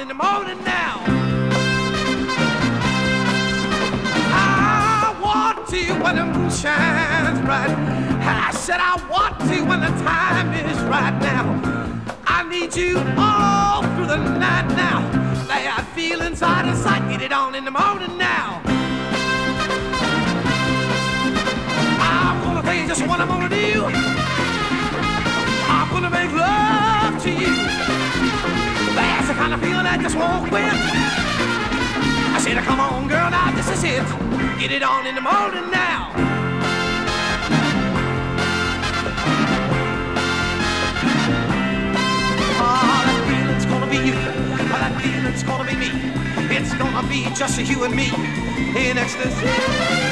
in the morning now. I want to when the moon shines bright. I said I want to when the time is right now. I need you all through the night now. Bad feelings out of sight. Get it on in the morning now. I'm gonna tell you just what I'm gonna do. I'm gonna make love to you. That's the kind of feeling I just won't quit. I said, come on, girl, now this is it. Get it on in the morning now. Oh, that feeling's gonna be you. Oh, that feeling's gonna be me. It's gonna be just you and me in ecstasy.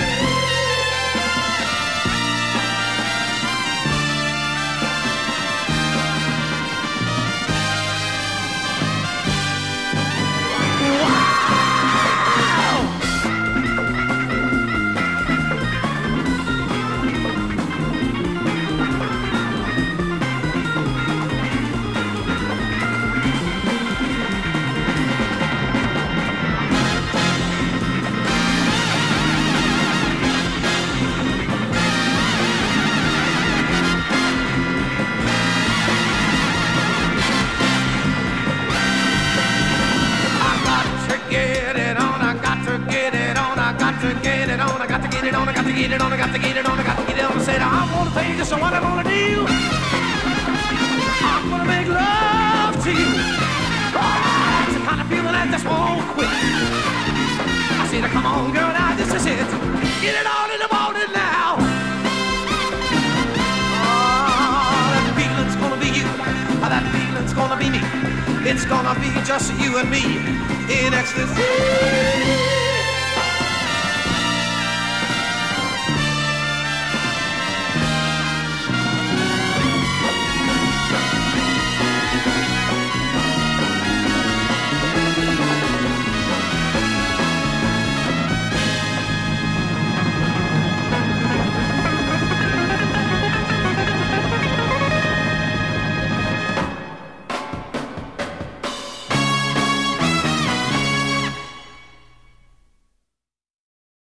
Got to get it on, I got to get it on. I said, I wanna tell you just what I'm gonna do. I'm gonna make love to you. Oh, that's the kind of feeling I just won't quit. I said, come on, girl, now this is it. Get it on in the morning now. Oh, that feeling's gonna be you. That feeling's gonna be me. It's gonna be just you and me in ecstasy.